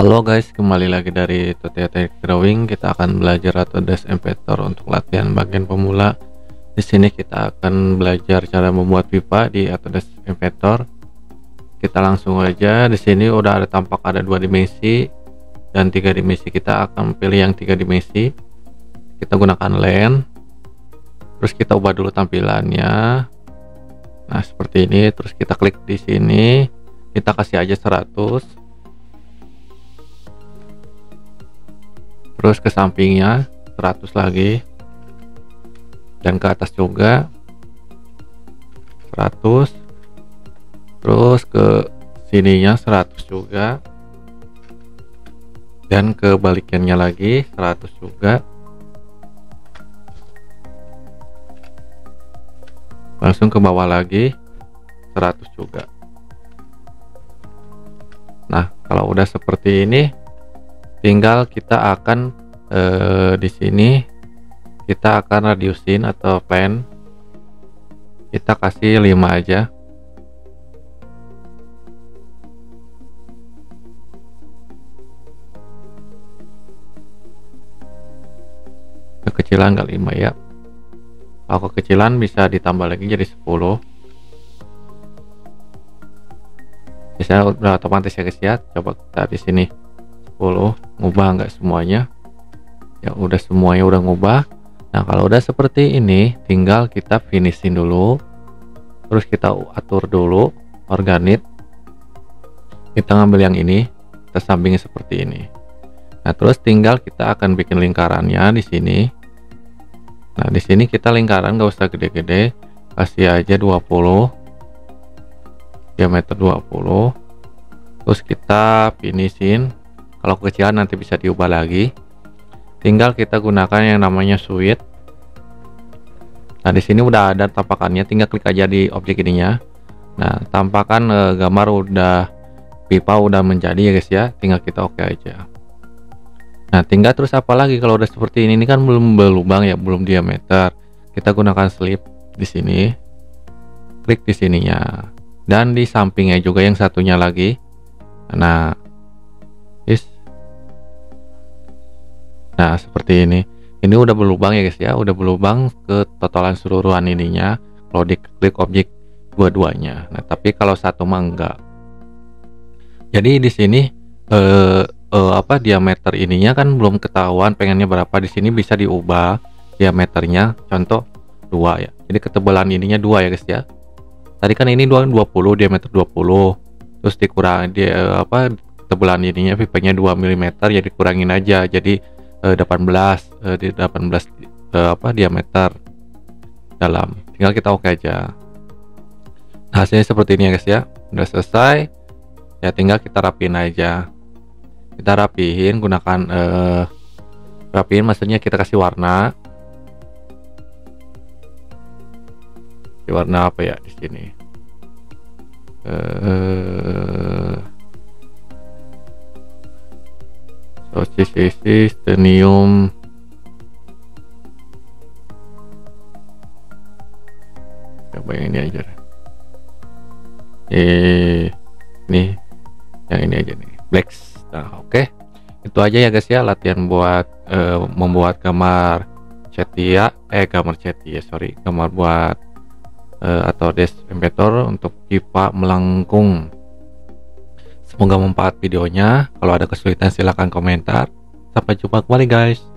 Halo guys, kembali lagi dari Tutorial Drawing. Kita akan belajar Autodesk Inventor untuk latihan bagian pemula. Di sini kita akan belajar cara membuat pipa di Autodesk Inventor. Kita langsung aja. Di sini udah ada tampak ada dua dimensi dan tiga dimensi. Kita akan pilih yang tiga dimensi. Kita gunakan lens. Terus kita ubah dulu tampilannya. Nah, seperti ini. Terus kita klik di sini. Kita kasih aja 100 terus ke sampingnya 100 lagi. Dan ke atas juga 100 terus ke sininya 100 juga. Dan kebalikannya lagi 100 juga. Langsung ke bawah lagi 100 juga. Nah kalau udah seperti ini tinggal kita akan eh, di sini kita akan radiusin atau plan kita kasih 5 aja. Kekecilan kali 5 ya? Kalau kekecilan bisa ditambah lagi jadi 10 bisa udah otomatis ya guys ya. Coba kita di sini 10 ngubah nggak semuanya? Ya udah semuanya udah ngubah. Nah kalau udah seperti ini tinggal kita finishing dulu. Terus kita atur dulu organit kita ngambil yang ini kita sampingnya seperti ini. Nah terus tinggal kita akan bikin lingkarannya di sini. Nah di sini kita lingkaran nggak usah gede-gede. Kasih aja 20 diameter 20 terus kita finishin kalau kekecilan nanti bisa diubah lagi. Tinggal kita gunakan yang namanya suite nah di sini udah ada tampakannya tinggal klik aja di objek ininya. Nah tampakan e, gambar udah pipa udah menjadi ya guys ya. Tinggal kita oke okay aja. Nah tinggal terus apa lagi? Kalau udah seperti ini ini kan belum berlubang ya belum diameter. Kita gunakan slip di sini. Klik di sininya. Dan di sampingnya juga yang satunya lagi. Nah nah seperti ini. Ini udah berlubang ya guys ya. Udah berlubang ke totalan seluruhan ininya. Kalau diklik objek dua-duanya. Nah tapi kalau satu mah enggak. Jadi di sini eh, eh, apa diameter ininya kan belum ketahuan pengennya berapa. Di sini bisa diubah diameternya. Contoh dua ya. Jadi ketebalan ininya dua ya guys ya. Tadi kan ini 20 diameter 20 terus dikurang dia apa tebalan ininya pipanya 2 mm ya dikurangin aja. Jadi eh, 18 eh, di 18 eh, apa diameter dalam. Tinggal kita oke aja. Nah, hasilnya seperti ini ya guys ya. Udah selesai. Ya tinggal kita rapiin aja. Kita rapihin gunakan eh, rapiin maksudnya kita kasih warna. Warna apa ya di sini? Eh sosis isi stenium coba yang ini aja eh nih yang ini aja nih. Black nah oke. Okay. itu aja ya guys ya latihan buat uh, membuat gambar cetia. Eh gambar cetia sorry. Gambar buat uh, atau des inventor untuk pipa melengkung Semoga memperhatikan videonya. Kalau ada kesulitan silahkan komentar. Sampai jumpa kembali guys.